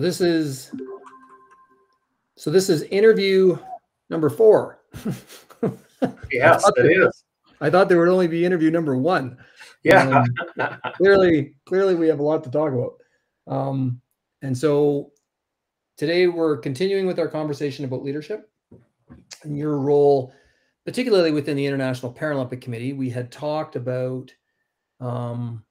So this is so this is interview number four. yes, it there, is. I thought there would only be interview number one. Yeah. Um, clearly, clearly we have a lot to talk about. Um, and so today we're continuing with our conversation about leadership and your role, particularly within the International Paralympic Committee. We had talked about um,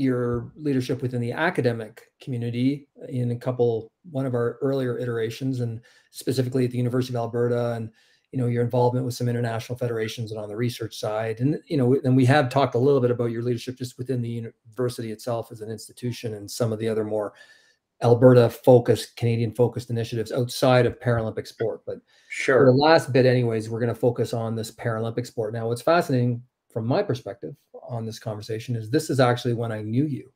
your leadership within the academic community in a couple one of our earlier iterations and specifically at the university of alberta and you know your involvement with some international federations and on the research side. And you know and we have talked a little bit about your leadership just within the university itself as an institution and some of the other more alberta focused canadian focused initiatives outside of paralympic sport. But sure. for the last bit anyways we're going to focus on this paralympic sport. Now what's fascinating from my perspective on this conversation is this is actually when I knew you,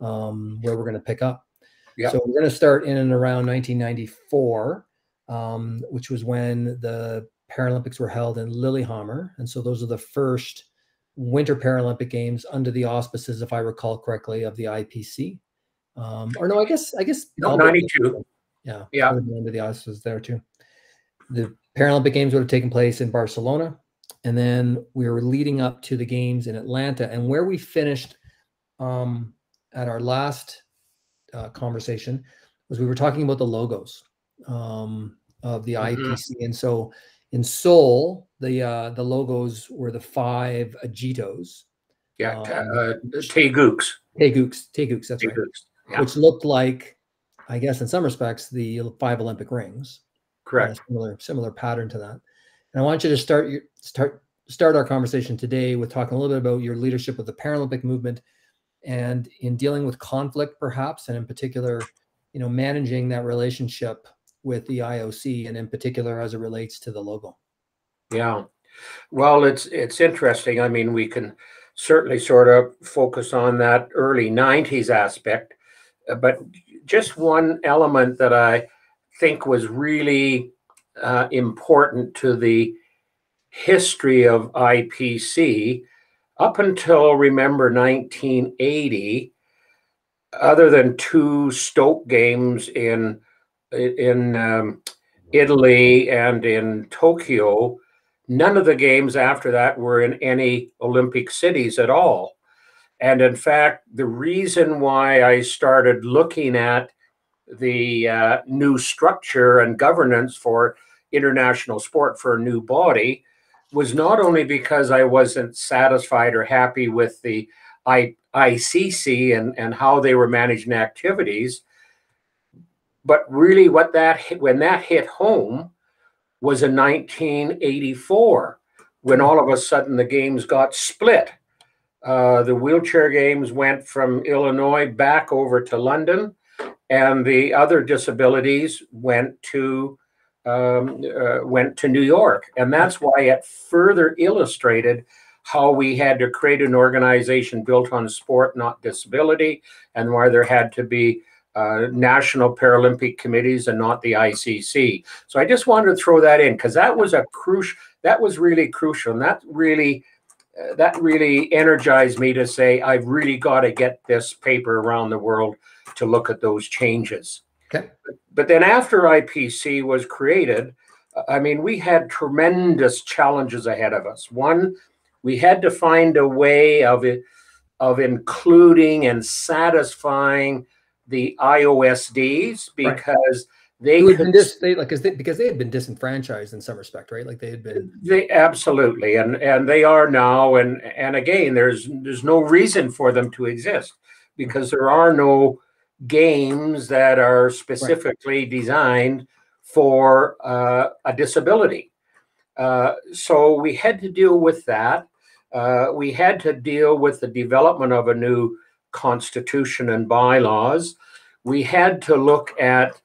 um, where we're going to pick up. Yep. So we're going to start in and around 1994, um, which was when the Paralympics were held in Lillehammer, and so those are the first Winter Paralympic Games under the auspices, if I recall correctly, of the IPC. Um, or no, I guess I guess no, 92. Yeah, yeah, under the auspices there too. The Paralympic Games would have taken place in Barcelona and then we were leading up to the games in Atlanta, and where we finished um, at our last uh, conversation was we were talking about the logos um, of the mm-hmm. IPC, and so in Seoul, the uh, the logos were the five Agitos. Yeah, um, uh, Taeguk's. Taeguk's, Taeguk's, that's right. Yeah. Which looked like, I guess, in some respects, the five Olympic rings. Correct. similar similar pattern to that. And I want you to start your start start our conversation today with talking a little bit about your leadership of the Paralympic movement and in dealing with conflict, perhaps, and in particular, you know, managing that relationship with the IOC, and in particular as it relates to the logo. Yeah, well, it's it's interesting. I mean, we can certainly sort of focus on that early '90s aspect, uh, but just one element that I think was really uh, important to the history of IPC up until remember 1980 other than two Stoke games in in um, Italy and in Tokyo none of the games after that were in any Olympic cities at all. And in fact the reason why I started looking at the uh, new structure and governance for international sport for a new body was not only because I wasn't satisfied or happy with the I, ICC and, and how they were managing activities, but really what that when that hit home was in 1984 when all of a sudden the games got split. Uh, the wheelchair games went from Illinois back over to London, and the other disabilities went to um, uh, went to New York. And that's why it further illustrated how we had to create an organization built on sport, not disability, and why there had to be uh, national Paralympic committees and not the ICC. So I just wanted to throw that in because that was a crucial, that was really crucial. And that really, uh, that really energized me to say, I've really got to get this paper around the world to look at those changes. Okay. But then after IPC was created, I mean, we had tremendous challenges ahead of us. One, we had to find a way of it, of including and satisfying the IOSDs because right. They could been dis, they, like they, because they had been disenfranchised in some respect, right? Like they had been they absolutely and and they are now and and again there's there's no reason for them to exist because there are no games that are specifically right. designed for uh, a disability. Uh, so we had to deal with that. Uh, we had to deal with the development of a new constitution and bylaws. We had to look at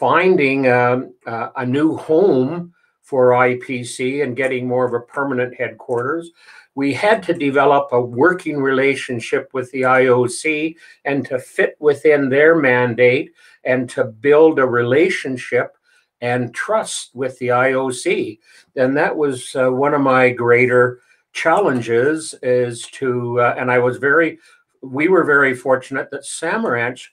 finding um, uh, a new home for IPC and getting more of a permanent headquarters we had to develop a working relationship with the IOC and to fit within their mandate and to build a relationship and trust with the IOC. And that was uh, one of my greater challenges is to, uh, and I was very, we were very fortunate that Samaranch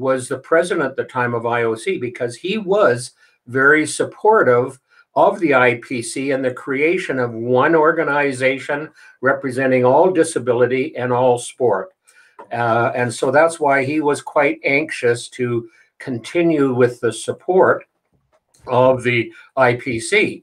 was the president at the time of IOC because he was very supportive of the IPC and the creation of one organization representing all disability and all sport. Uh, and so that's why he was quite anxious to continue with the support of the IPC.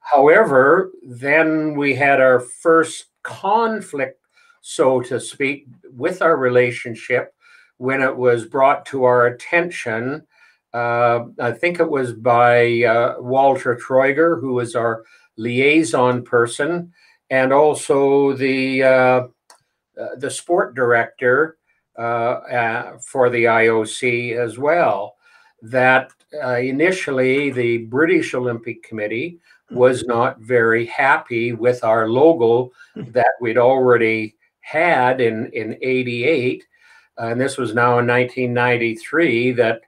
However, then we had our first conflict, so to speak, with our relationship when it was brought to our attention uh, I think it was by uh, Walther Tröger, who was our liaison person, and also the uh, uh the sport director uh, uh, for the IOC as well. That initially the British Olympic Committee was not very happy with our logo that we'd already had in in '88, and this was now in 1993 that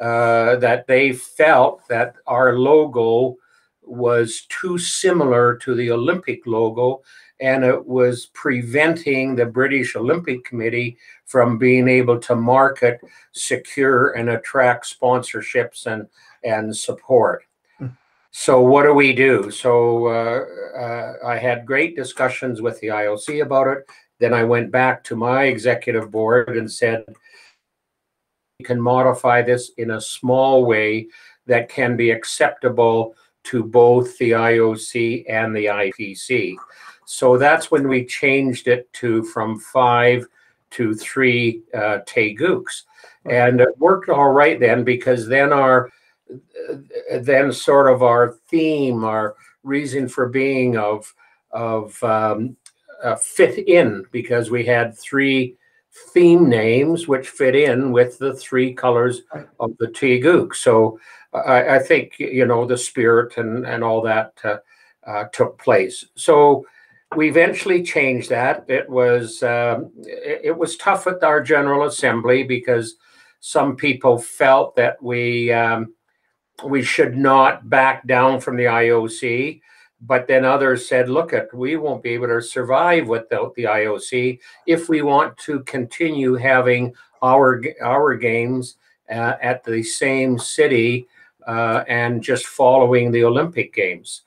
uh, that they felt that our logo was too similar to the Olympic logo and it was preventing the British Olympic Committee from being able to market, secure, and attract sponsorships and, and support. Hmm. So, what do we do? So, uh, uh, I had great discussions with the IOC about it. Then I went back to my executive board and said, we can modify this in a small way that can be acceptable to both the IOC and the IPC. So that's when we changed it to from five to three uh. And it worked all right then because then our then sort of our theme, our reason for being of of um, uh, fit in because we had three theme names which fit in with the three colors of the Taegook. So I, I, think you know the spirit and and all that uh, uh, took place. So we eventually changed that. It was um, it, it, was tough at our General Assembly because some people felt that we um, we should not back down from the IOC but then others said, look at we won't be able to survive without the IOC if we want to continue having our our games uh, at the same city uh, and just following the Olympic Games.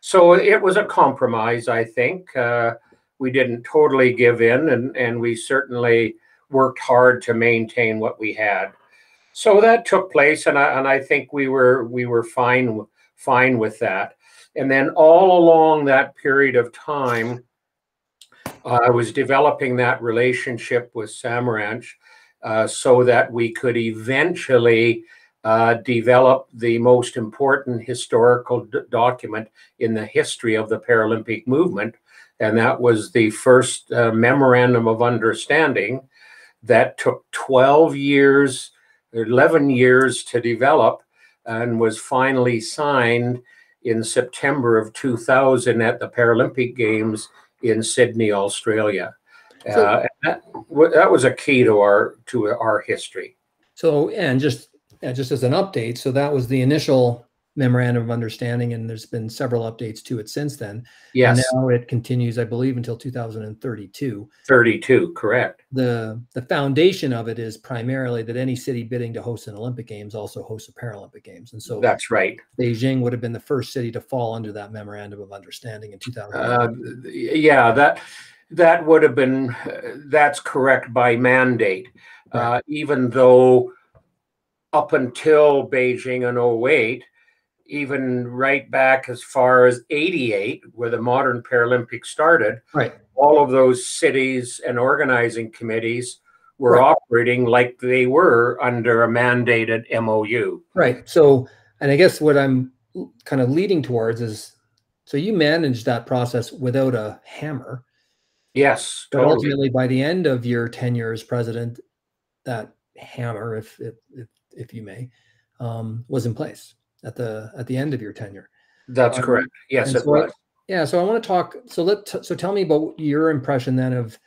So it was a compromise, I think. Uh, we didn't totally give in, and, and we certainly worked hard to maintain what we had. So that took place, and I, and I think we were we were fine fine with that. And then all along that period of time, uh, I was developing that relationship with Samaranch uh, so that we could eventually uh, develop the most important historical document in the history of the Paralympic movement. And that was the first uh, memorandum of understanding that took 12 years, 11 years to develop, and was finally signed in September of 2000 at the Paralympic Games in Sydney, Australia. So, uh, that, that was a key to our to our history. So, and just just as an update, so that was the initial memorandum of understanding, and there's been several updates to it since then. Yes. And now it continues, I believe, until 2032. 32, correct. The the foundation of it is primarily that any city bidding to host an Olympic Games also hosts a Paralympic Games, and so that's right. Beijing would have been the first city to fall under that memorandum of understanding in 2000. Uh, yeah, that that would have been uh, that's correct by mandate, right. uh, even though up until Beijing in 08, even right back as far as 88 where the modern paralympics started right. all of those cities and organizing committees were right. operating like they were under a mandated mou right. So and i guess what i'm kind of leading towards is so you managed that process without a hammer. Yes but ultimately by the end of your tenure as president that hammer if if if, if you may um, was in place at the at the end of your tenure. That's um, correct. Yes, so. I, yeah, so I want to talk. So let so tell me about your impression then of,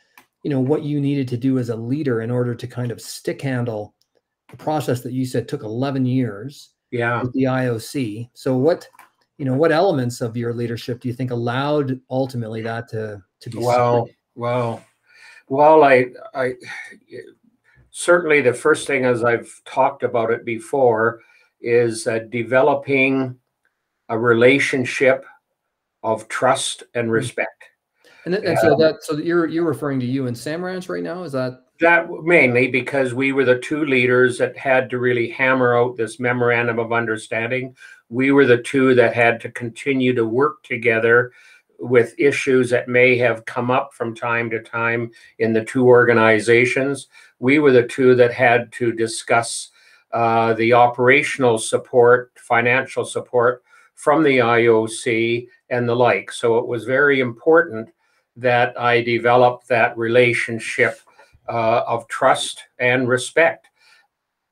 you know, what you needed to do as a leader in order to kind of stick handle the process that you said took 11 years. Yeah. With the IOC. So what, you know, what elements of your leadership do you think allowed ultimately that to to be? Well, well, well, I I certainly the first thing, as I've talked about it before, is uh, developing a relationship of trust and hmm. respect. And, and so that so you're you're referring to you and Samaranch right now? Is that that mainly because we were the two leaders that had to really hammer out this memorandum of understanding. We were the two that had to continue to work together with issues that may have come up from time to time in the two organizations. We were the two that had to discuss uh, the operational support, financial support from the IOC and the like. So it was very important that I develop that relationship uh, of trust and respect.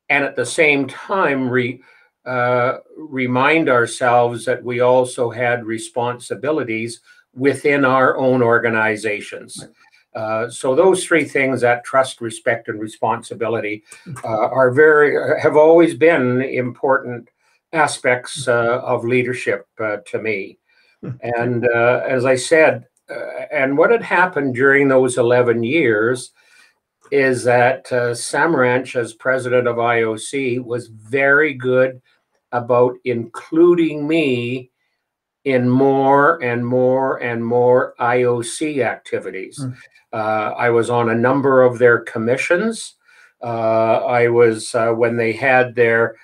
And at the same time, re, uh, remind ourselves that we also had responsibilities within our own organizations. Uh, so those three things that trust respect and responsibility uh, are very have always been important aspects uh, of leadership uh, to me hmm. and uh, as i said uh, and what had happened during those 11 years is that uh, Samaranch, as president of IOC, was very good about including me in more and more and more IOC activities. Mm. Uh, I was on a number of their commissions. Uh, I was uh, when they had their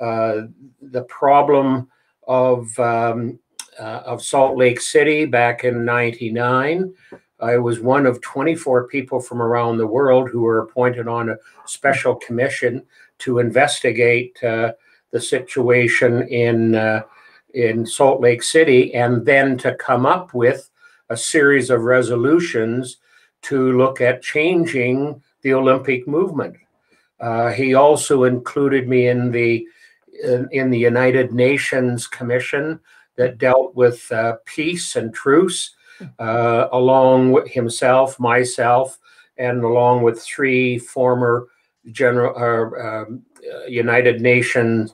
uh, the problem of um, uh, of Salt Lake City back in '99. I was one of 24 people from around the world who were appointed on a special commission to investigate uh, the situation in uh, in Salt Lake City, and then to come up with a series of resolutions to look at changing the Olympic movement. Uh, he also included me in the in, in the United Nations Commission that dealt with uh, peace and truce, uh, along with himself, myself, and along with three former general uh, um, United Nations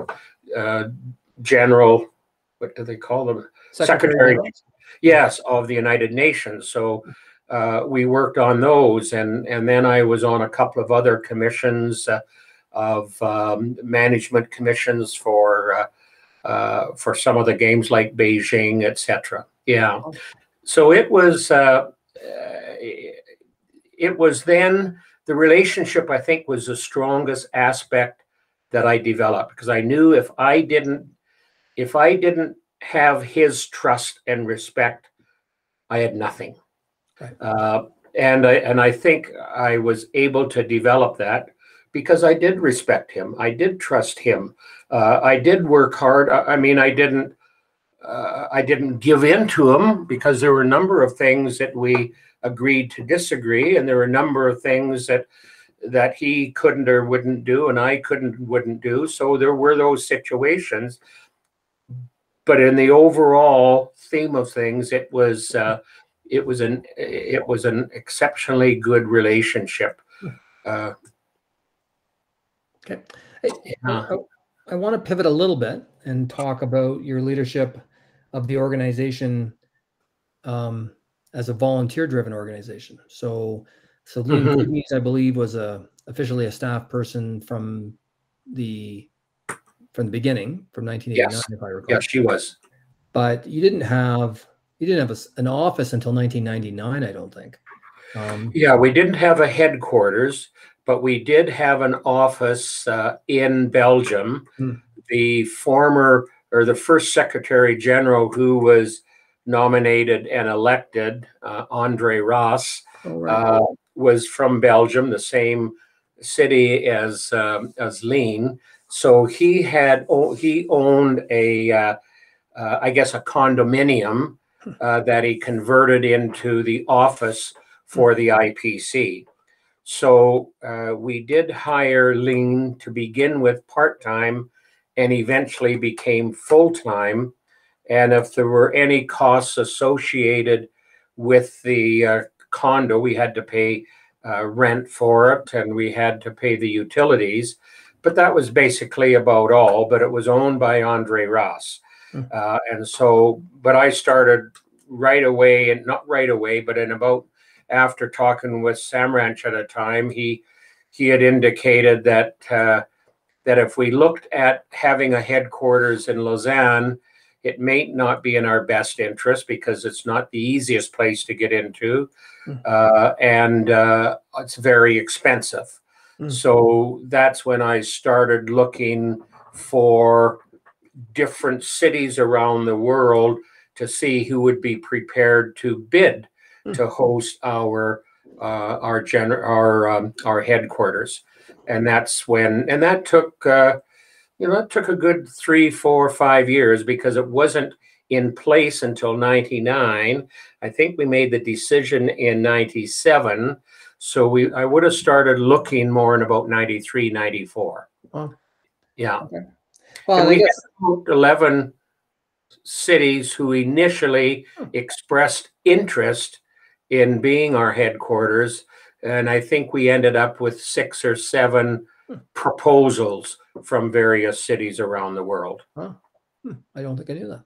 uh, general, what do they call them? Secretary. Secretary yes, of the United Nations. So uh, we worked on those, and and then I was on a couple of other commissions uh, of um, management commissions for uh, uh, for some of the games like Beijing, etc. Yeah, so it was uh, it was then the relationship I think was the strongest aspect that I developed because I knew if I didn't if I didn't have his trust and respect, I had nothing. Right. Uh, and I and I think I was able to develop that because I did respect him. I did trust him. Uh, I did work hard. I, I mean, I didn't. Uh, I didn't give in to him because there were a number of things that we agreed to disagree, and there were a number of things that that he couldn't or wouldn't do, and I couldn't wouldn't do. So there were those situations. But in the overall theme of things, it was uh, it was an it was an exceptionally good relationship. Uh, Okay. Hey, I, I want to pivot a little bit and talk about your leadership of the organization um, as a volunteer-driven organization. So, so mm-hmm. I believe, was a officially a staff person from the from the beginning, from 1989, yes. if I recall. Yes, she was. But you didn't have you didn't have a, an office until 1999, I don't think. Um, yeah, we didn't have a headquarters but we did have an office uh, in Belgium. Hmm. The former or the first Secretary General who was nominated and elected, uh, Andre Raes, oh, right. uh, was from Belgium, the same city as um, as Lean. So he had he owned a, uh, uh, I guess, a condominium hmm. uh, that he converted into the office for the IPC. So uh, we did hire Lean to begin with part time and eventually became full time. And if there were any costs associated with the uh, condo, we had to pay uh, rent for it and we had to pay the utilities. But that was basically about all. But it was owned by Andre Raes. Mm-hmm. and so, but I started right away, and not right away, but in about after talking with Samaranch at a time, he he had indicated that uh, that if we looked at having a headquarters in Lausanne, it may not be in our best interest because it's not the easiest place to get into, mm. uh, and uh, it's very expensive. Mm. So that's when I started looking for different cities around the world to see who would be prepared to bid mm. to host our uh, our gen our um, our headquarters, and that's when and that took uh, you know it took a good three, four, five years because it wasn't in place until 99 i think we made the decision in 97 so we i would have started looking more in about 93 94 oh. yeah okay. well we guess... had 11 cities who initially hmm. expressed interest in being our headquarters. And I think we ended up with six or seven hmm. proposals from various cities around the world. Huh. Hmm. I don't think I knew that.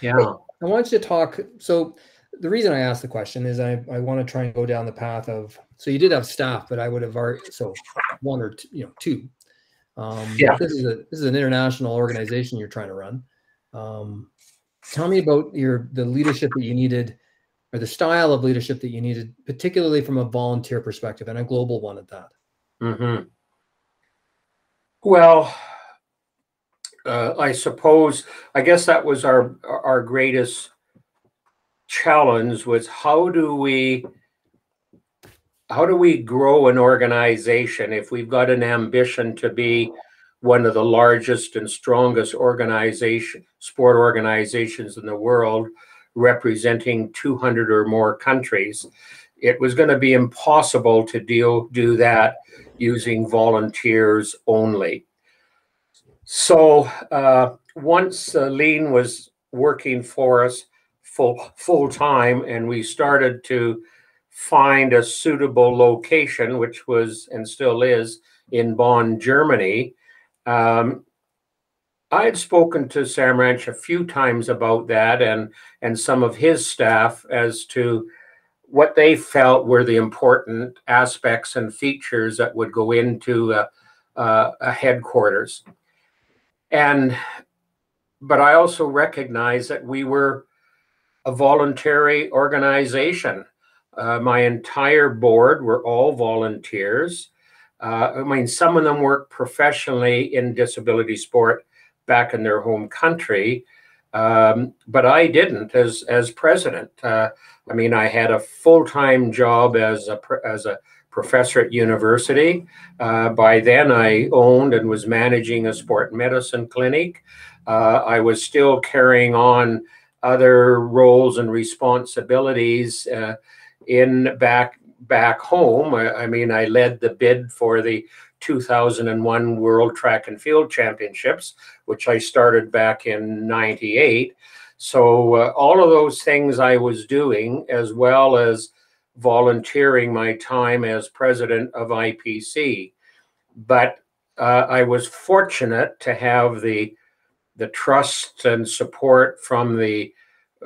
Yeah. Hey, I want you to talk. So, the reason I asked the question is I, I want to try and go down the path of so you did have staff, but I would have already so one or two, you know, two. Um, yeah. This is a this is an international organization you're trying to run. Um, tell me about your the leadership that you needed or the style of leadership that you needed, particularly from a volunteer perspective and a global one at that? Mm-hmm. Well, uh, I suppose I guess that was our our greatest challenge was how do we how do we grow an organization if we've got an ambition to be one of the largest and strongest organization sport organizations in the world representing 200 or more countries. It was going to be impossible to deal, do that using volunteers only. So uh, once uh, Lean was working for us full full time, and we started to find a suitable location, which was and still is in Bonn, Germany. Um, I had spoken to Samaranch a few times about that and and some of his staff as to what they felt were the important aspects and features that would go into a, a, a headquarters. And but I also recognize that we were a voluntary organization. Uh, my entire board were all volunteers. Uh, I mean, some of them work professionally in disability sport, back in their home country. Um, but I didn't as as president. Uh, I mean, I had a full time job as a as a professor at university. Uh, by then, I owned and was managing a sport medicine clinic. Uh, I was still carrying on other roles and responsibilities uh, in back back home. I, I mean, I led the bid for the 2001 World Track and Field Championships, which I started back in 98. So, uh, all of those things I was doing, as well as volunteering my time as president of IPC. But uh, I was fortunate to have the the trust and support from the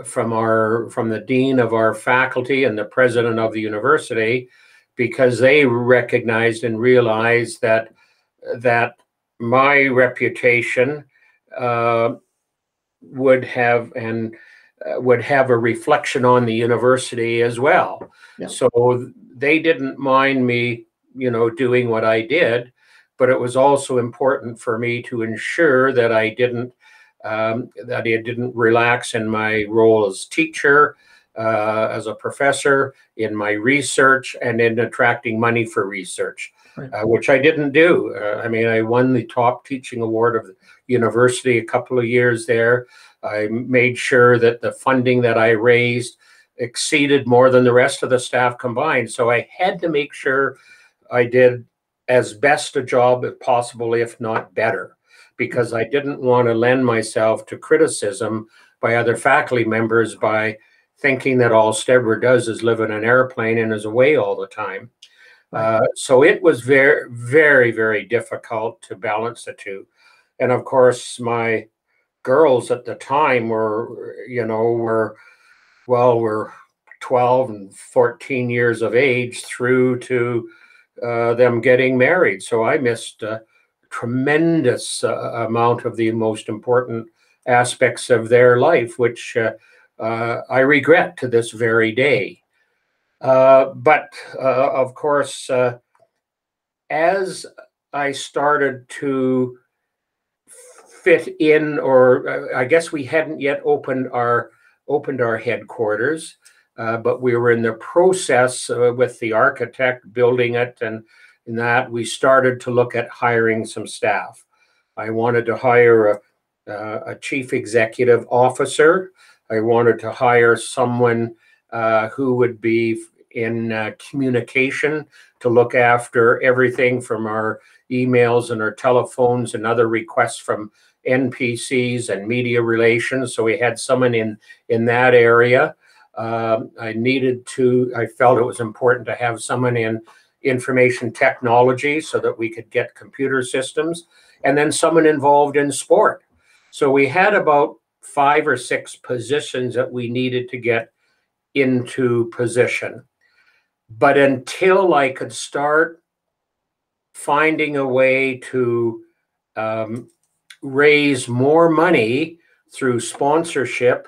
from our from the dean of our faculty and the president of the university because they recognized and realized that that my reputation uh, would have and uh, would have a reflection on the university as well. Yeah. So they didn't mind me, you know, doing what I did, but it was also important for me to ensure that I didn't um, that I didn't relax in my role as teacher uh, as a professor, in my research, and in attracting money for research, right. uh, which I didn't do. Uh, I mean, I won the top teaching award of the university a couple of years there. I made sure that the funding that I raised exceeded more than the rest of the staff combined. So I had to make sure I did as best a job as possible, if not better, because I didn't want to lend myself to criticism by other faculty members by thinking that all Stever does is live in an airplane and is away all the time. Uh, so it was very, very, very difficult to balance the two. And of course, my girls at the time were, you know, were, well, were 12 and 14 years of age through to uh, them getting married. So I missed a tremendous uh, amount of the most important aspects of their life, which uh, uh, I regret to this very day. Uh, but of course, as I started to fit in, or I guess we hadn't yet opened our opened our headquarters. Uh, but we were in the process uh, with the architect building it and in that we started to look at hiring some staff. I wanted to hire a, uh, a chief executive officer. I wanted to hire someone uh, who would be in uh, communication to look after everything from our emails and our telephones and other requests from NPCs and media relations. So we had someone in in that area. Um, I needed to, I felt it was important to have someone in information technology so that we could get computer systems, and then someone involved in sport. So we had about five or six positions that we needed to get into position. But until I could start finding a way to um, raise more money through sponsorship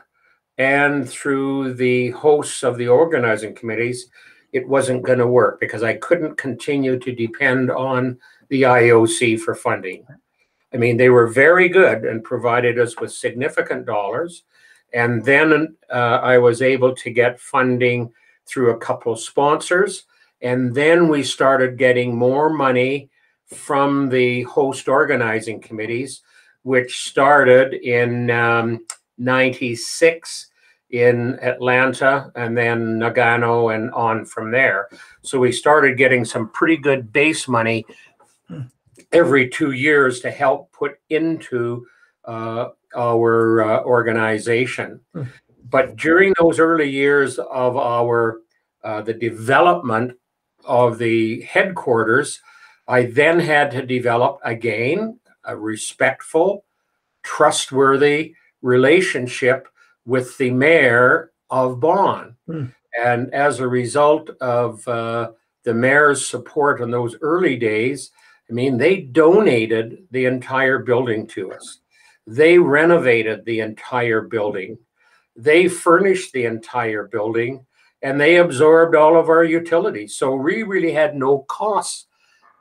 and through the hosts of the organizing committees, it wasn't going to work because I couldn't continue to depend on the IOC for funding. I mean, they were very good and provided us with significant dollars. And then uh, I was able to get funding through a couple of sponsors. And then we started getting more money from the host organizing committees, which started in um, 96 in Atlanta and then Nagano and on from there. So we started getting some pretty good base money every two years to help put into uh, our uh, organization. Hmm. But during those early years of our uh, the development of the headquarters, I then had to develop again a respectful, trustworthy relationship with the mayor of Bonn. Hmm. And as a result of uh, the mayor's support in those early days, I mean, they donated the entire building to us. They renovated the entire building. They furnished the entire building and they absorbed all of our utilities. So we really had no costs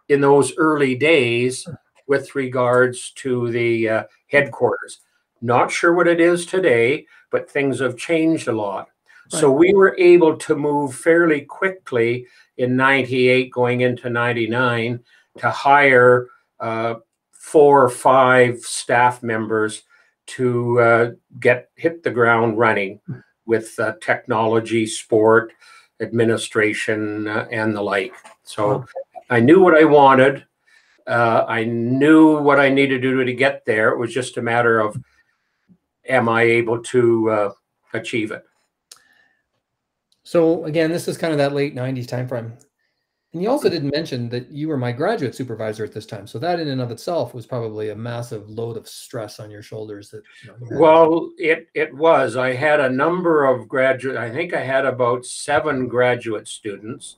in those early days hmm. with regards to the uh, headquarters. Not sure what it is today, but things have changed a lot. Right. So we were able to move fairly quickly in 98 going into 99 to hire uh, four or five staff members to uh, get hit the ground running with uh, technology, sport, administration, uh, and the like. So I knew what I wanted. Uh, I knew what I needed to do to get there. It was just a matter of am I able to uh, achieve it? So again, this is kind of that late '90s timeframe, and you also didn't mention that you were my graduate supervisor at this time. So that, in and of itself, was probably a massive load of stress on your shoulders. That you know, well, it it was. I had a number of graduate. I think I had about seven graduate students,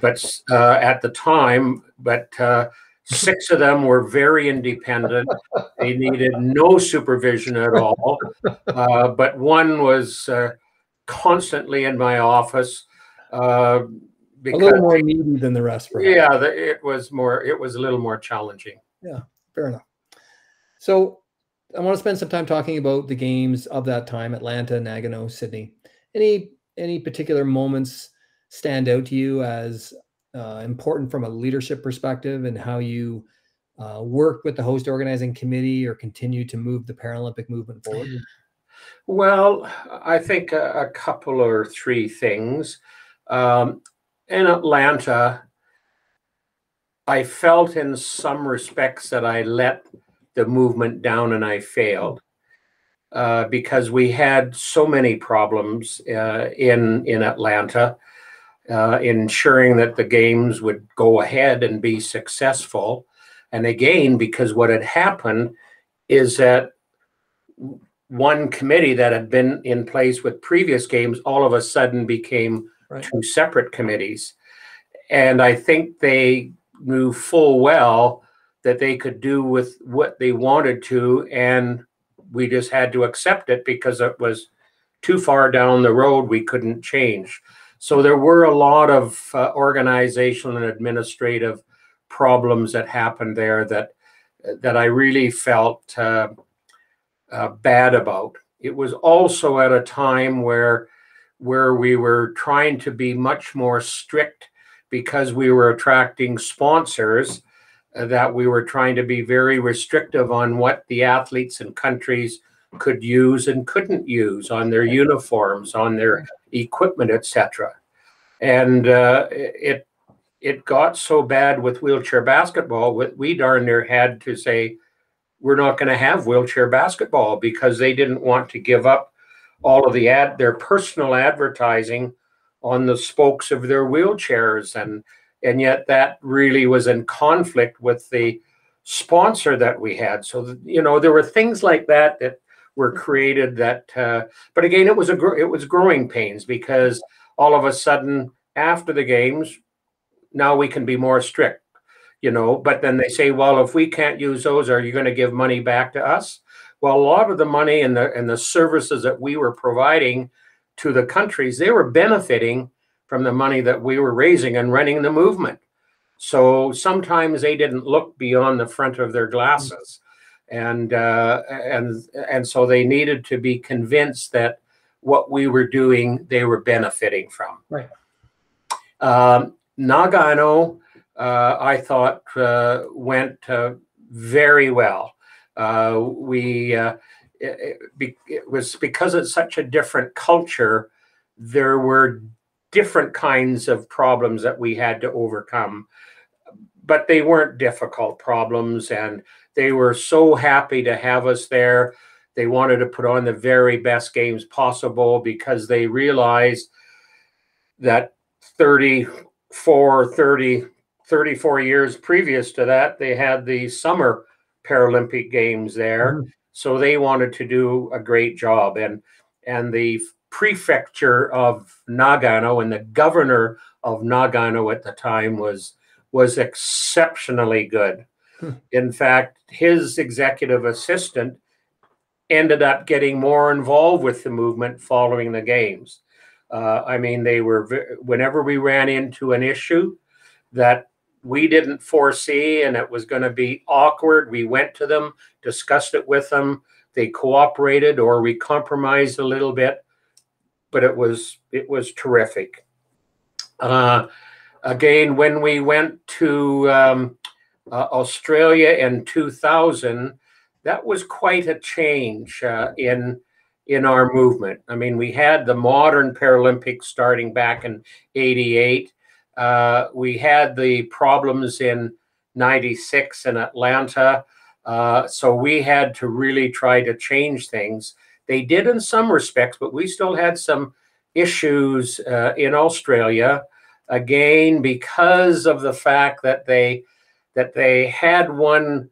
but uh, at the time, but. Uh, Six of them were very independent. They needed no supervision at all. Uh, but one was uh, constantly in my office. Uh, because, a little more needy than the rest. Perhaps. Yeah, the, it was more. It was a little more challenging. Yeah, fair enough. So I want to spend some time talking about the games of that time: Atlanta, Nagano, Sydney. Any any particular moments stand out to you as uh, important from a leadership perspective and how you uh, work with the host organizing committee or continue to move the Paralympic movement forward? Well, I think a, a couple or three things. Um, in Atlanta, I felt in some respects that I let the movement down and I failed. Uh, because we had so many problems uh, in in Atlanta, uh, ensuring that the games would go ahead and be successful. And again, because what had happened is that one committee that had been in place with previous games all of a sudden became right. two separate committees. and I think they knew full well that they could do with what they wanted to, and we just had to accept it because it was too far down the road. We couldn't change. So there were a lot of uh, organizational and administrative problems that happened there that that I really felt uh, uh, bad about. It was also at a time where where we were trying to be much more strict because we were attracting sponsors uh, that we were trying to be very restrictive on what the athletes and countries could use and couldn't use on their uniforms, on their equipment, etc. And uh, it it got so bad with wheelchair basketball, that we darn near had to say, we're not going to have wheelchair basketball because they didn't want to give up all of the ad, their personal advertising on the spokes of their wheelchairs. And, and yet that really was in conflict with the sponsor that we had. So, you know, there were things like that that were created that, uh, but again, it was a, it was growing pains because all of a sudden after the games, now we can be more strict, you know. But then they say, well, if we can't use those, are you going to give money back to us? Well, a lot of the money and the and the services that we were providing to the countries, they were benefiting from the money that we were raising and running the movement. So sometimes they didn't look beyond the front of their glasses, and uh, and and so they needed to be convinced that what we were doing, they were benefiting from. Right. Um, Nagano, uh, I thought uh, went uh, very well. Uh, we uh, it, it, was because it's such a different culture. There were different kinds of problems that we had to overcome, but they weren't difficult problems, and they were so happy to have us there. They wanted to put on the very best games possible because they realized that 30 for 30, 34 years previous to that, they had the summer Paralympic Games there. Mm-hmm. So they wanted to do a great job. And and the prefecture of Nagano and the governor of Nagano at the time was was exceptionally good. In fact, his executive assistant ended up getting more involved with the movement following the games. Uh, I mean, they were, whenever we ran into an issue that we didn't foresee and it was going to be awkward, we went to them, discussed it with them. They cooperated or we compromised a little bit, but it was it was terrific. Uh, again, when we went to um, uh, Australia in 2000, that was quite a change uh, in in our movement. I mean, we had the modern Paralympics starting back in 88. Uh, we had the problems in 96 in Atlanta. Uh, so we had to really try to change things. They did in some respects, but we still had some issues uh, in Australia. Again, because of the fact that they that they had one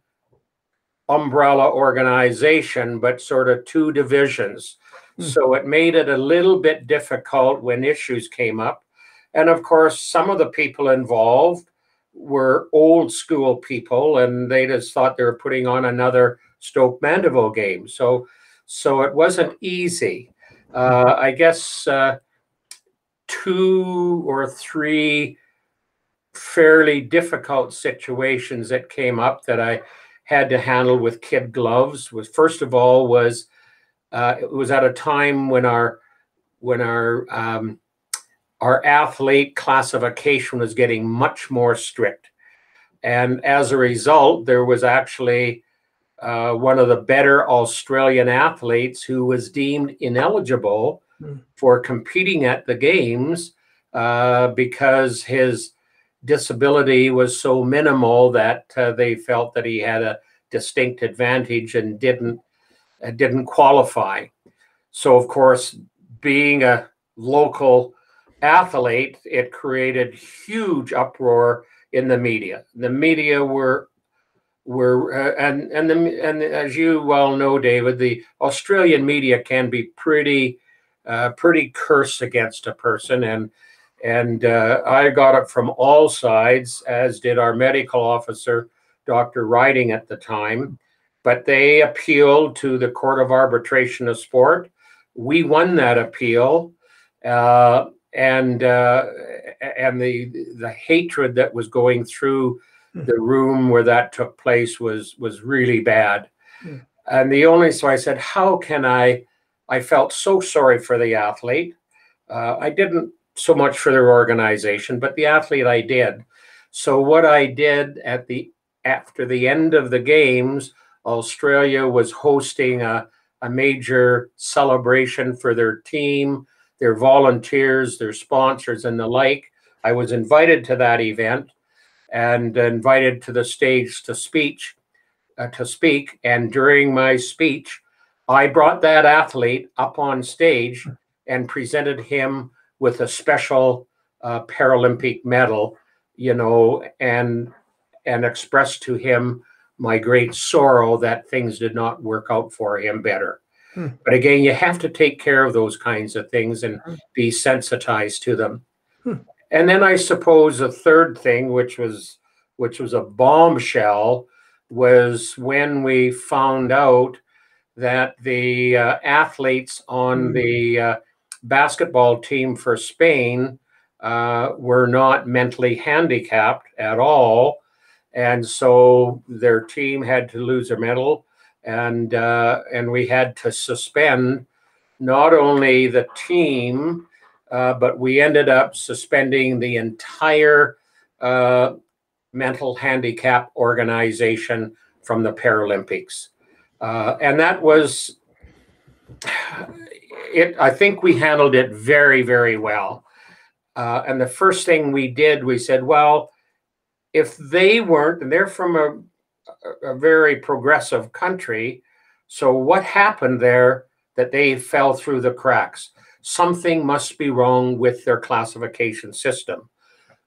umbrella organization, but sort of two divisions. Hmm. So it made it a little bit difficult when issues came up. And of course, some of the people involved were old school people and they just thought they were putting on another Stoke Mandeville game. So so it wasn't easy. Uh, I guess uh, two or three fairly difficult situations that came up that I had to handle with kid gloves was first of all was uh, it was at a time when our when our um, our athlete classification was getting much more strict, and as a result, there was actually uh, one of the better Australian athletes who was deemed ineligible mm. for competing at the games uh, because his disability was so minimal that uh, they felt that he had a distinct advantage and didn't uh, didn't qualify. So of course, being a local athlete, it created huge uproar in the media. The media were were uh, and and the and as you well know, David, the Australian media can be pretty uh, pretty curse against a person and And uh, I got it from all sides, as did our medical officer, Dr. Riding at the time. But they appealed to the Court of Arbitration of Sport. We won that appeal. Uh, and uh, and the the hatred that was going through hmm. the room where that took place was was really bad. Hmm. And the only so I said, how can I? I felt so sorry for the athlete. Uh, I didn't so much for their organization, but the athlete I did. So what I did at the after the end of the games, Australia was hosting a, a major celebration for their team their volunteers, their sponsors, and the like. I was invited to that event and invited to the stage to speech, uh, to speak. And during my speech, I brought that athlete up on stage and presented him with a special uh, Paralympic medal, you know, and and expressed to him my great sorrow that things did not work out for him better. Hmm. But again, you have to take care of those kinds of things and hmm. be sensitized to them. Hmm. And then I suppose a third thing, which was which was a bombshell, was when we found out that the uh, athletes on hmm. the uh, basketball team for Spain uh, were not mentally handicapped at all. And so their team had to lose their medal and uh, and we had to suspend not only the team, uh, but we ended up suspending the entire uh, mental handicap organization from the Paralympics, uh, and that was it. I think we handled it very very well. Uh, and the first thing we did, we said, well, if they weren't, and they're from a a very progressive country. So what happened there that they fell through the cracks? Something must be wrong with their classification system.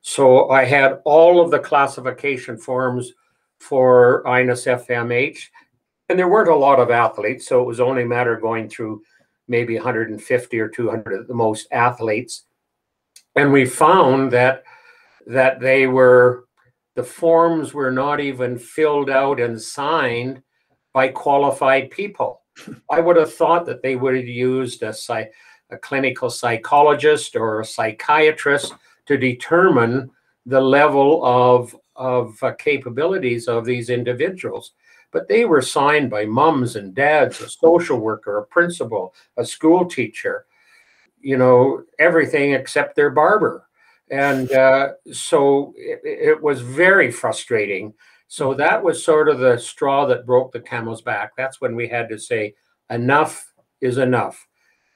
So I had all of the classification forms for INAS FMH, and there weren't a lot of athletes, so it was only a matter of going through maybe 150 or 200 at the most athletes. And we found that that they were the forms were not even filled out and signed by qualified people. I would have thought that they would have used a, a clinical psychologist or a psychiatrist to determine the level of, of uh, capabilities of these individuals. But they were signed by mums and dads, a social worker, a principal, a school teacher, you know, everything except their barber and uh, so it, it, was very frustrating. So that was sort of the straw that broke the camel's back. That's when we had to say, enough is enough.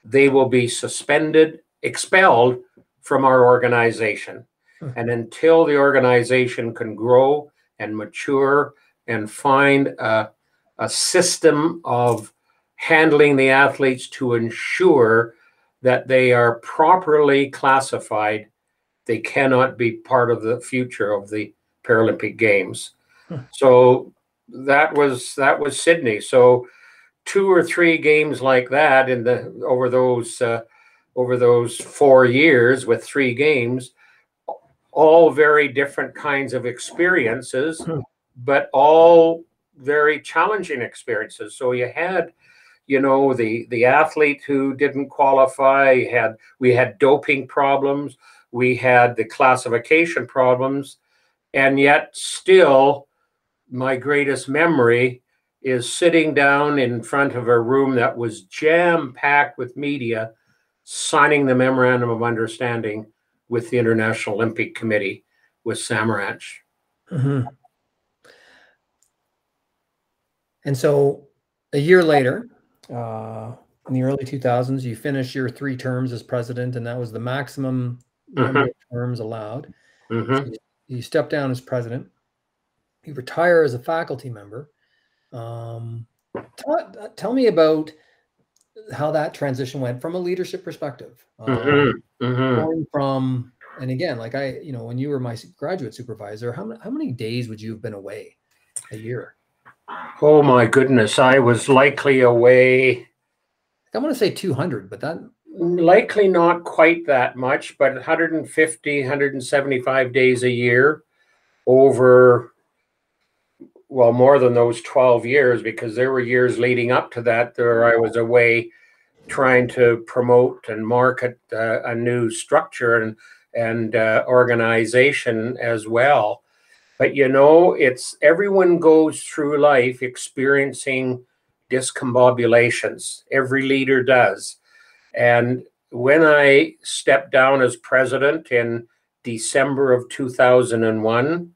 They will be suspended, expelled from our organization. Hmm. And until the organization can grow and mature and find a, a system of handling the athletes to ensure that they are properly classified they cannot be part of the future of the Paralympic Games. Hmm. So that was that was Sydney. So two or three games like that in the over those uh, over those four years with three games, all very different kinds of experiences, hmm. But all very challenging experiences. So you had you know the the athlete who didn't qualify had we had doping problems we had the classification problems, and yet still, my greatest memory is sitting down in front of a room that was jam packed with media, signing the memorandum of understanding with the International Olympic Committee with Samaranch. Mm-hmm. And so a year later, uh, in the early 2000s, you finish your three terms as president, and that was the maximum number mm-hmm. of terms allowed. Mm-hmm. So you, you, step down as president. You retire as a faculty member. Um, tell, tell, me about how that transition went from a leadership perspective. Um, mm-hmm. mm-hmm. Going from, and again, like I, you know, when you were my graduate supervisor, how, how many days would you have been away a year? Oh my goodness, I was likely away. I want to say 200, but that likely not quite that much, but 150, 175 days a year over, well, more than those 12 years, because there were years leading up to that where I was away trying to promote and market uh, a new structure and, and uh, organization as well. But you know, it's everyone goes through life experiencing discombobulations. Every leader does. And when I stepped down as president in December of 2001,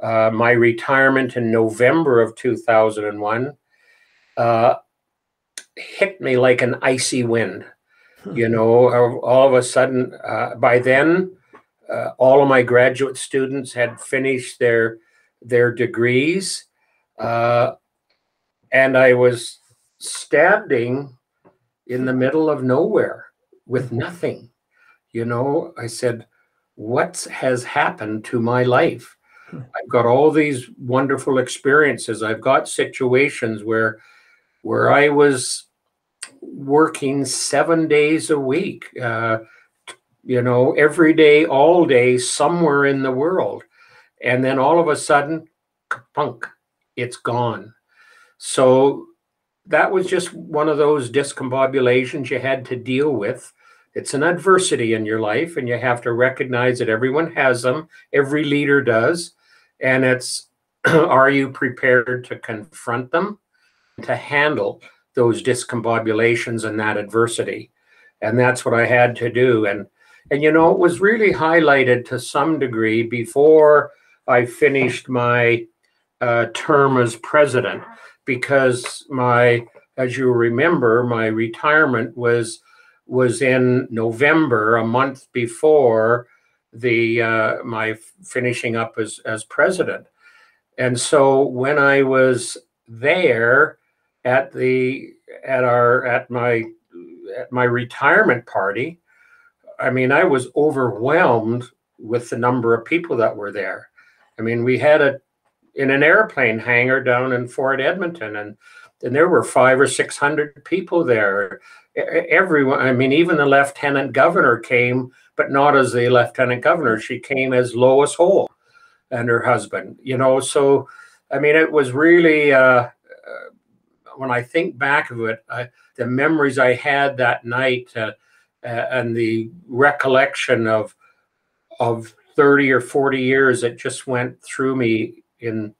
uh, my retirement in November of 2001 uh, hit me like an icy wind. Hmm. You know, all of a sudden, uh, by then, uh, all of my graduate students had finished their their degrees, uh, and I was standing in the middle of nowhere with nothing. You know, I said, What has happened to my life? I've got all these wonderful experiences. I've got situations where where I was working seven days a week, uh, you know, every day, all day, somewhere in the world. And then all of a sudden, punk, it's gone. So that was just one of those discombobulations you had to deal with. It's an adversity in your life, and you have to recognize that everyone has them, every leader does. And it's are you prepared to confront them, to handle those discombobulations and that adversity? And that's what I had to do. And and you know, it was really highlighted to some degree before I finished my uh, term as president because my, as you remember, my retirement was was in November, a month before the uh, my finishing up as as president. And so when I was there at the at our at my at my retirement party, I mean, I was overwhelmed with the number of people that were there. I mean, we had a in an airplane hangar down in Fort Edmonton, and and there were five or six hundred people there. Everyone, I mean, even the lieutenant governor came, but not as the lieutenant governor. She came as Lois Hole and her husband. You know, so I mean, it was really. Uh, uh, when I think back of it, I, the memories I had that night uh, and the recollection of of 30 or 40 years that just went through me in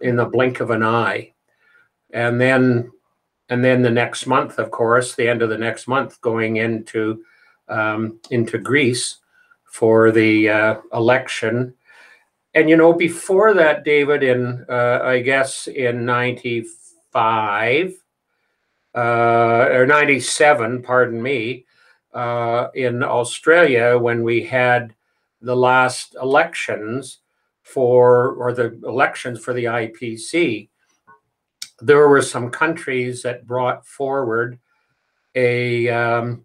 in the blink of an eye. And then and then the next month, of course, the end of the next month, going into um, into Greece for the uh, election. And you know, before that, David, in uh, I guess in '95 uh, or '97, pardon me, uh, in Australia when we had the last elections for, or the elections for the IPC, there were some countries that brought forward a um,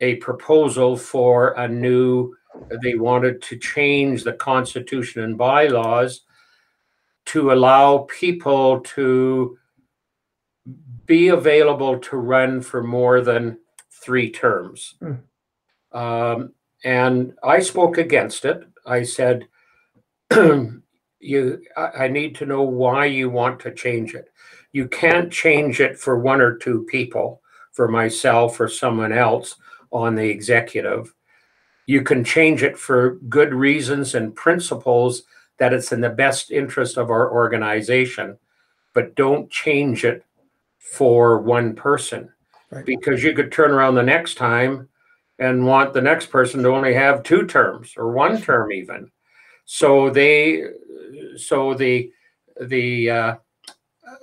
a proposal for a new. They wanted to change the constitution and bylaws to allow people to be available to run for more than three terms. Mm. Um, and I spoke against it. I said, you I need to know why you want to change it. You can't change it for one or two people, for myself or someone else on the executive. You can change it for good reasons and principles that it's in the best interest of our organization, but don't change it for one person. Right. Because you could turn around the next time and want the next person to only have two terms or one term even. So they, so the the uh,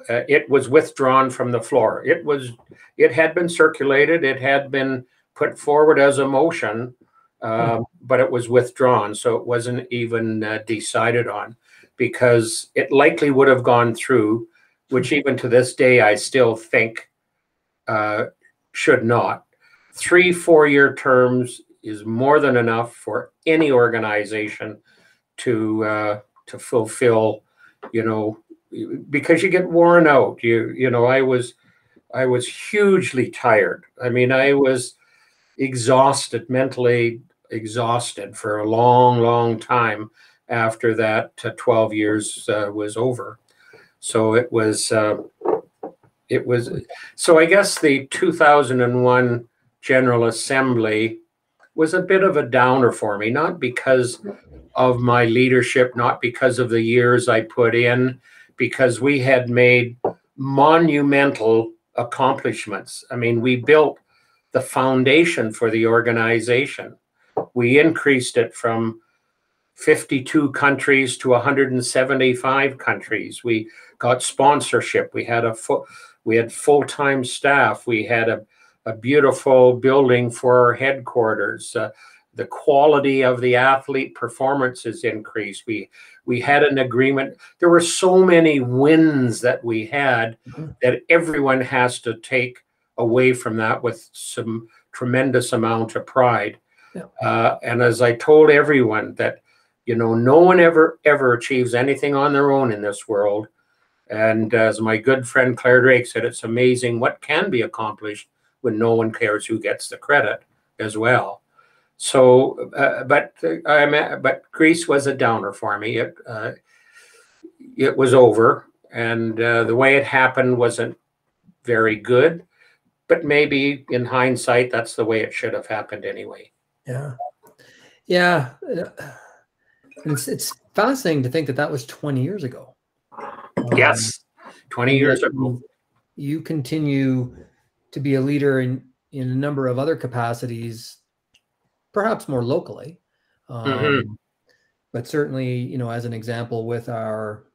uh, it was withdrawn from the floor. It was it had been circulated. It had been put forward as a motion, uh, hmm. but it was withdrawn. So it wasn't even uh, decided on because it likely would have gone through, which hmm. even to this day I still think uh, should not. Three four year terms is more than enough for any organization to uh, to fulfill, you know, because you get worn out. You you know, I was I was hugely tired. I mean, I was exhausted, mentally exhausted for a long, long time after that uh, 12 years uh, was over. So it was, uh, it was, so I guess the 2001 General Assembly was a bit of a downer for me, not because of my leadership, not because of the years I put in, because we had made monumental accomplishments. I mean, we built the foundation for the organization. We increased it from 52 countries to 175 countries. We got sponsorship. We had a full, we had full-time staff. We had a, a beautiful building for our headquarters. Uh, the quality of the athlete performances increased. We we had an agreement. There were so many wins that we had mm-hmm. that everyone has to take away from that with some tremendous amount of pride. Yeah. Uh, and as I told everyone that, you know, no one ever ever achieves anything on their own in this world. And as my good friend Claire Drake said, it's amazing what can be accomplished when no one cares who gets the credit as well. So, uh, but uh, but Greece was a downer for me. It uh, it was over, and uh, the way it happened wasn't very good. But maybe in hindsight, that's the way it should have happened anyway. Yeah, yeah. It's it's fascinating to think that that was twenty years ago. Yes, twenty years ago. You continue to be a leader in in a number of other capacities perhaps more locally. Um, mm-hmm. But certainly, you know, as an example, with our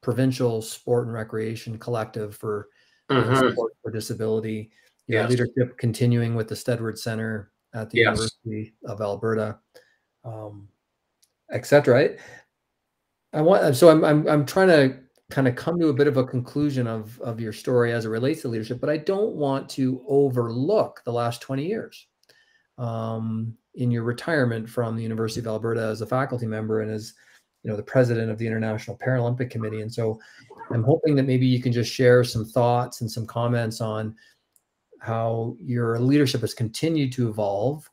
provincial sport and recreation collective for mm-hmm. sport for disability, yes. leadership continuing with the Steadward Center at the yes. University of Alberta, um, etc. I, I want so I'm I'm I'm trying to kind of come to a bit of a conclusion of of your story as it relates to leadership, but I don't want to overlook the last 20 years. Um, in your retirement from the University of Alberta as a faculty member and as you know the president of the International Paralympic Committee. And so I'm hoping that maybe you can just share some thoughts and some comments on how your leadership has continued to evolve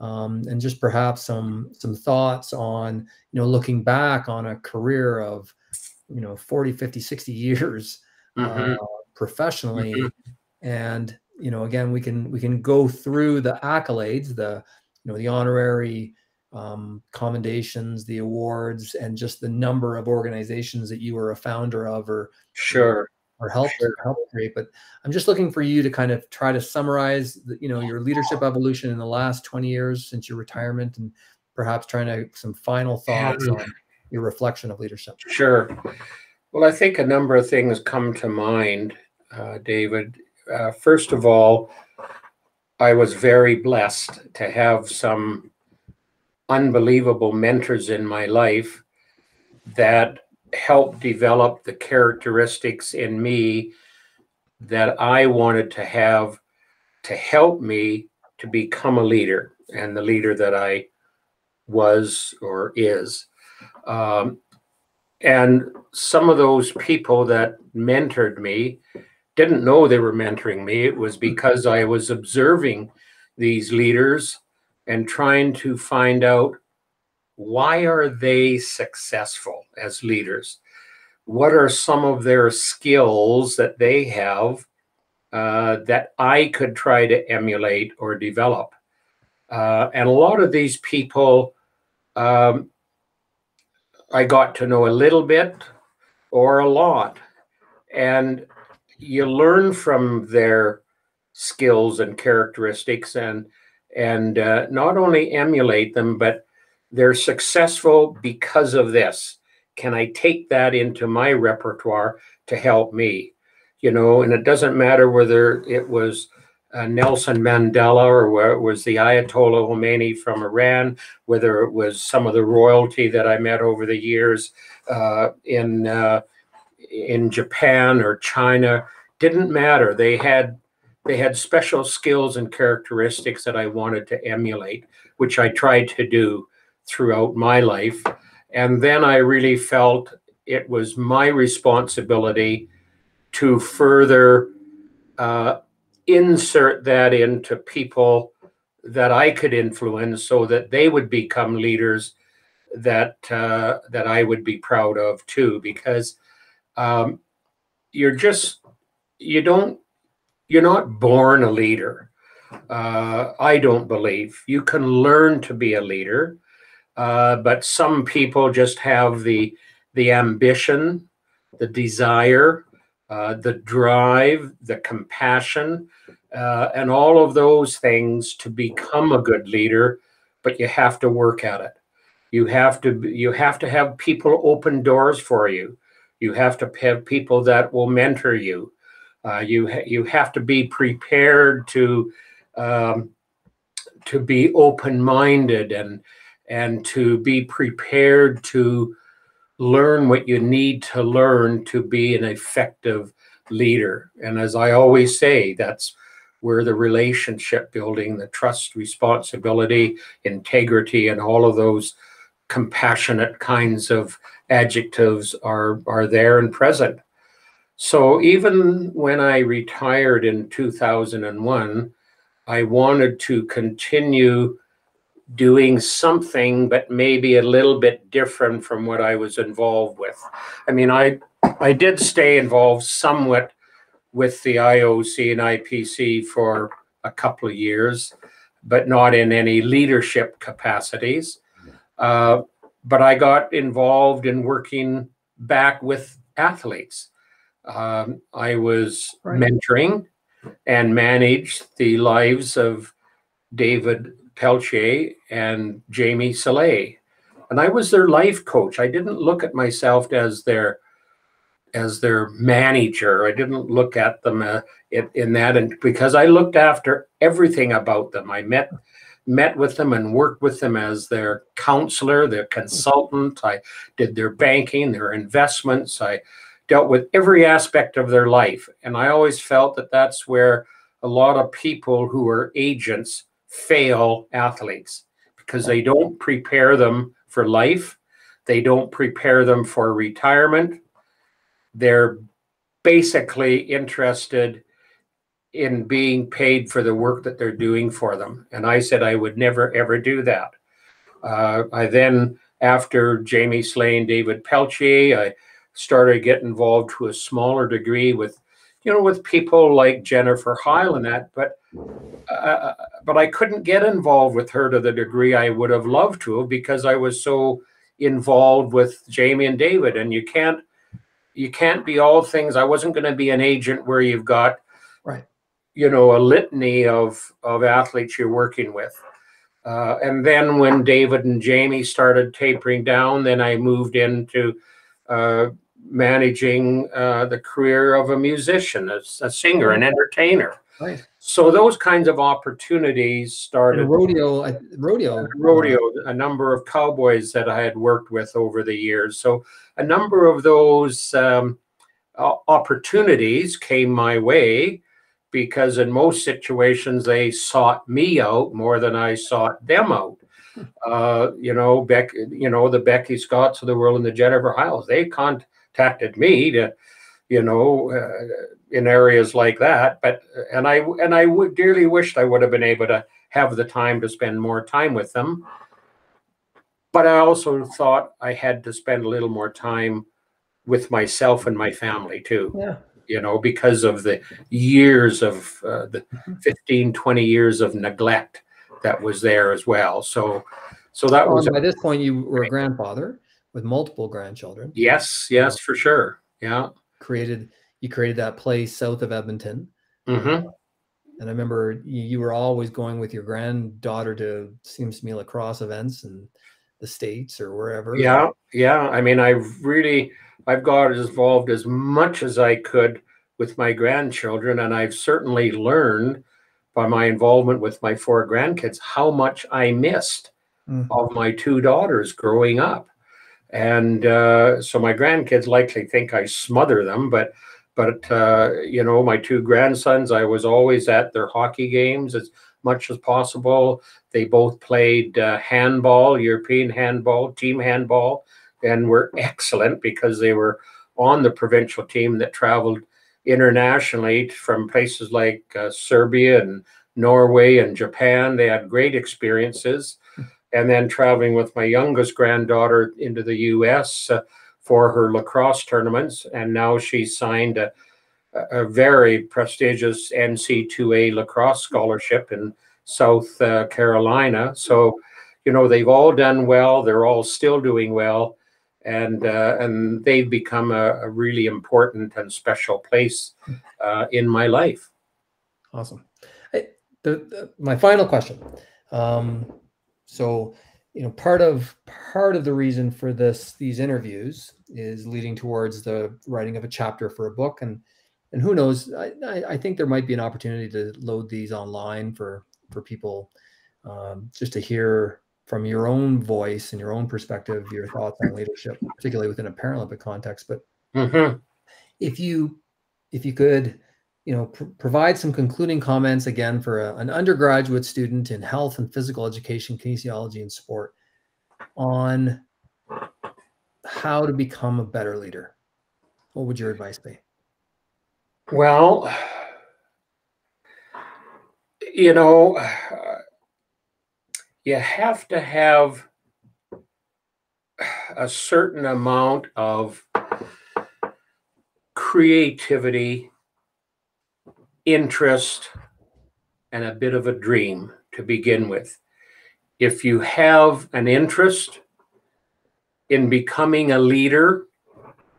um, and just perhaps some some thoughts on you know looking back on a career of you know 40 50 60 years mm-hmm. uh, professionally mm-hmm. and you know again we can we can go through the accolades the you know the honorary um, commendations, the awards, and just the number of organizations that you were a founder of or sure or helped sure. helped create. But I'm just looking for you to kind of try to summarize, the, you know, your leadership evolution in the last 20 years since your retirement, and perhaps trying to some final thoughts yeah. on your reflection of leadership. Sure. Well, I think a number of things come to mind, uh, David. Uh, first of all, I was very blessed to have some unbelievable mentors in my life that helped develop the characteristics in me that I wanted to have to help me to become a leader and the leader that I was or is. Um, and some of those people that mentored me didn't know they were mentoring me. It was because I was observing these leaders and trying to find out why are they successful as leaders? What are some of their skills that they have uh, that I could try to emulate or develop? Uh, and a lot of these people, um, I got to know a little bit or a lot. And you learn from their skills and characteristics and and uh, not only emulate them but they're successful because of this can i take that into my repertoire to help me you know and it doesn't matter whether it was uh, Nelson Mandela or whether it was the Ayatollah Khomeini from Iran, whether it was some of the royalty that I met over the years uh, in uh, in Japan or China didn't matter. They had they had special skills and characteristics that I wanted to emulate, which I tried to do throughout my life. And then I really felt it was my responsibility to further uh, insert that into people that I could influence so that they would become leaders that uh, that I would be proud of too because um, you're just you don't you're not born a leader. Uh, I don't believe. You can learn to be a leader uh, but some people just have the the ambition the desire uh, the drive the compassion uh, and all of those things to become a good leader but you have to work at it. You have to you have to have people open doors for you. You have to have people that will mentor you. Uh, you ha- you have to be prepared to um, to be open minded and and to be prepared to learn what you need to learn to be an effective leader and as i always say that's where the relationship building the trust responsibility integrity and all of those compassionate kinds of adjectives are are there and present. So even when I retired in 2001, I wanted to continue doing something but maybe a little bit different from what I was involved with. I mean, I I did stay involved somewhat with the IOC and IPC for a couple of years, but not in any leadership capacities. Uh, but I got involved in working back with athletes. Um, I was right. mentoring and managed the lives of David Pelletier and Jamie Salé. And I was their life coach. I didn't look at myself as their as their manager. I didn't look at them uh, in, in, that, and because I looked after everything about them. I met met with them and worked with them as their counselor, their consultant. I did their banking, their investments. I dealt with every aspect of their life. And I always felt that that's where a lot of people who are agents fail athletes because they don't prepare them for life, they don't prepare them for retirement. They're basically interested in being paid for the work that they're doing for them. And I said I would never, ever do that. Uh, I then, after Jamie Salé, David Pelletier, I started getting involved to a smaller degree with, you know, with people like Jennifer Heil and that. But, uh, but I couldn't get involved with her to the degree I would have loved to because I was so involved with Jamie and David. And you can't, you can't be all things. I wasn't going to be an agent where you've got right you know a litany of of athletes you're working with uh, and then when david and jamie started tapering down then i moved into uh, managing uh, the career of a musician a, a singer an entertainer. Right. so those kinds of opportunities started and rodeo rodeo. Rodeo a number of cowboys that i had worked with over the years. So a number of those um, opportunities came my way because in most situations they sought me out more than I sought them out. Uh, you know, Beck, you know, the Becky Scotts of the world and the Jennifer Heils, they contacted me to, you know, uh, in areas like that. But and I and I would dearly wished I would have been able to have the time to spend more time with them. But I also thought I had to spend a little more time with myself and my family too. Yeah you know, because of the years of uh, the mm-hmm. 15, 20 years of neglect that was there as well. So, so that well, was by this point you were a grandfather with multiple grandchildren. Yes, yes, for sure. Yeah. Created you created that place south of Edmonton. Mm-hmm. And I remember you, you, were always going with your granddaughter to seems to me lacrosse events and the states or wherever. Yeah, yeah. I mean, I really I've got involved as much as I could with my grandchildren, and I've certainly learned by my involvement with my four grandkids how much I missed mm. of my two daughters growing up. And uh, so my grandkids likely think I smother them, but but uh, you know my two grandsons, I was always at their hockey games as much as possible. They both played uh, handball, European handball, team handball and were excellent because they were on the provincial team that traveled internationally from places like uh, Serbia and Norway and Japan. They had great experiences. And then traveling with my youngest granddaughter into the US uh, for her lacrosse tournaments. And now she's signed a, a very prestigious NCAA lacrosse scholarship in South uh, Carolina. So, you know, they've all done well. They're all still doing well. And, uh, and they've become a, a, really important and special place uh, in my life. Awesome. I, the, the, my final question. Um, so, you know, part of part of the reason for this these interviews is leading towards the writing of a chapter for a book, and and who knows, I, I think there might be an opportunity to load these online for for people um, just to hear from your own voice and your own perspective your thoughts on leadership, particularly within a Paralympic context. But mm-hmm. if you if you could you know, pr- provide some concluding comments again for a, an undergraduate student in health and physical education, kinesiology, and sport on how to become a better leader. What would your advice be? Well, you know, you have to have a certain amount of creativity interest and a bit of a dream to begin with. If you have an interest in becoming a leader,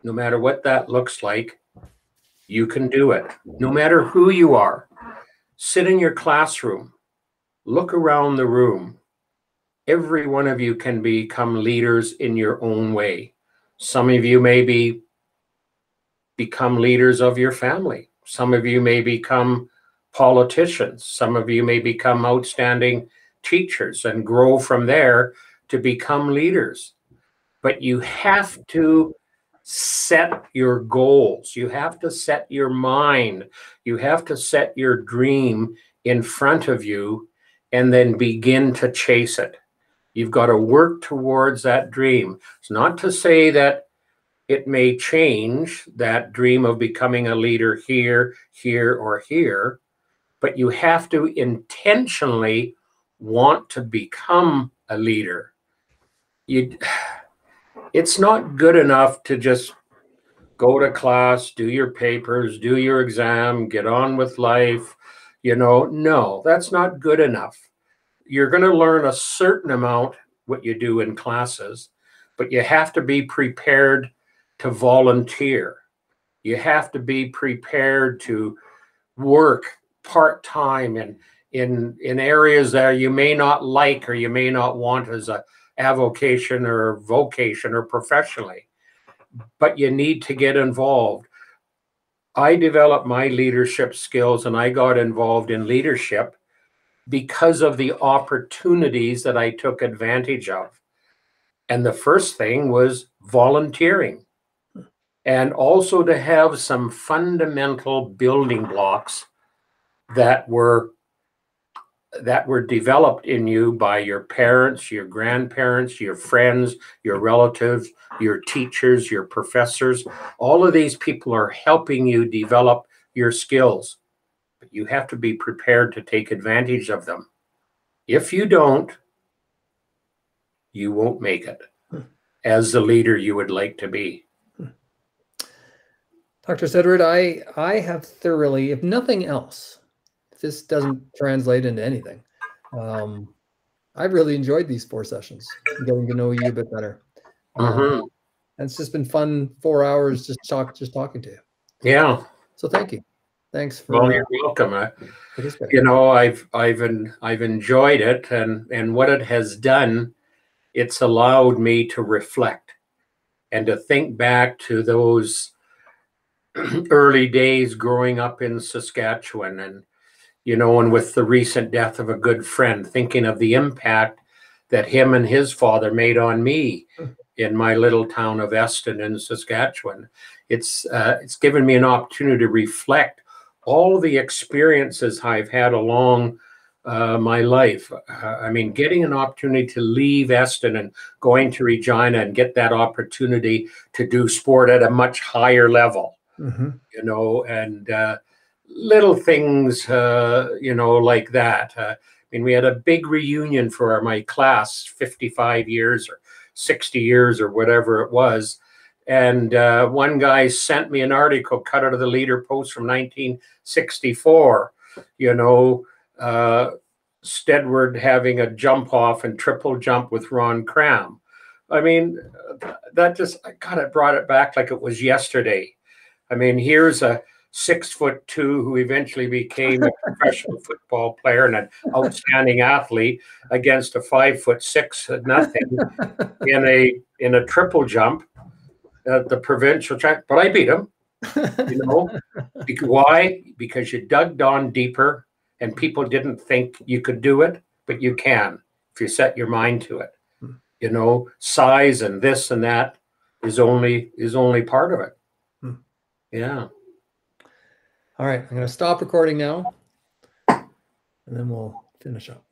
no matter what that looks like, you can do it. No matter who you are, sit in your classroom, look around the room. Every one of you can become leaders in your own way. Some of you may be become leaders of your family. Some of you may become politicians. Some of you may become outstanding teachers and grow from there to become leaders. But you have to set your goals. You have to set your mind. You have to set your dream in front of you and then begin to chase it. You've got to work towards that dream. It's not to say that it may change that dream of becoming a leader here, here, or here, but you have to intentionally want to become a leader. You, it's not good enough to just go to class, do your papers, do your exam, get on with life. You know, no, that's not good enough. You're going to learn a certain amount what you do in classes, but you have to be prepared to volunteer. You have to be prepared to work part time in in in areas that you may not like or you may not want as a avocation or vocation or professionally. But you need to get involved. I developed my leadership skills and I got involved in leadership because of the opportunities that I took advantage of. And the first thing was volunteering and also to have some fundamental building blocks that were that were developed in you by your parents, your grandparents, your friends, your relatives, your teachers, your professors. All of these people are helping you develop your skills. But you have to be prepared to take advantage of them. If you don't, you won't make it hmm. as the leader you would like to be. Dr. Steadward, I, I have thoroughly, if nothing else, if this doesn't translate into anything, um, I've really enjoyed these four sessions, getting to know you a bit better. Mm-hmm. Um, and it's just been fun four hours just talk, just talking to you. Yeah. So thank you. Thanks for. Well, you're welcome. I, you know, I've I've en, I've enjoyed it, and and what it has done, it's allowed me to reflect, and to think back to those early days growing up in Saskatchewan and you know and with the recent death of a good friend thinking of the impact that him and his father made on me in my little town of Eston in Saskatchewan it's uh, it's given me an opportunity to reflect all the experiences I've had along uh, my life. Uh, I mean, getting an opportunity to leave Eston and going to Regina and get that opportunity to do sport at a much higher level mm-hmm. you know, and uh, little things, uh, you know, like that. Uh, I mean, we had a big reunion for my class, 55 years or 60 years or whatever it was. And uh, one guy sent me an article cut out of the Leader Post from 1964, you know, uh, Steadward having a jump off and triple jump with Ron Cram. I mean, that just, I kind of brought it back like it was yesterday. I mean, here's a six foot two who eventually became a professional football player and an outstanding athlete against a five foot six nothing in a in a triple jump at the provincial track. But I beat him. You know, because, why? Because you dug down deeper and people didn't think you could do it, but you can if you set your mind to it. Hmm. You know, size and this and that is only is only part of it. Yeah. All right, I'm going to stop recording now, and then we'll finish up.